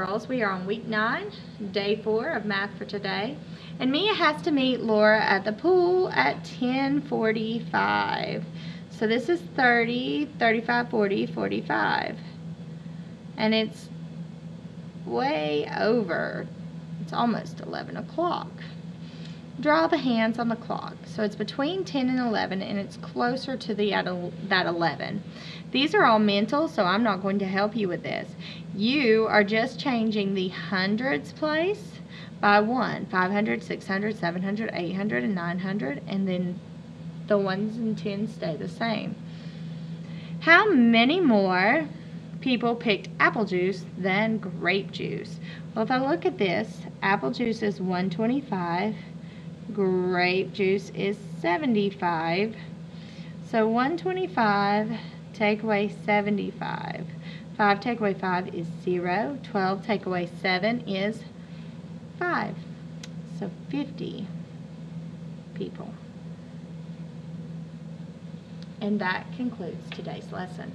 Girls, we are on week nine, day four of math for today. And Mia has to meet Laura at the pool at 1045. So this is 30, 35, 40, 45. And it's way over. It's almost 11 o'clock. Draw the hands on the clock. So it's between 10 and 11 and it's closer to the at that 11. These are all mental, so I'm not going to help you with this. You are just changing the hundreds place by one. 500, 600, 700, 800, and 900, and then the ones and tens stay the same. How many more people picked apple juice than grape juice? Well, if I look at this, apple juice is 125, grape juice is 75. So 125 take away 75. 5 take away 5 is 0. 12 take away 7 is 5. So 50 people. And that concludes today's lesson.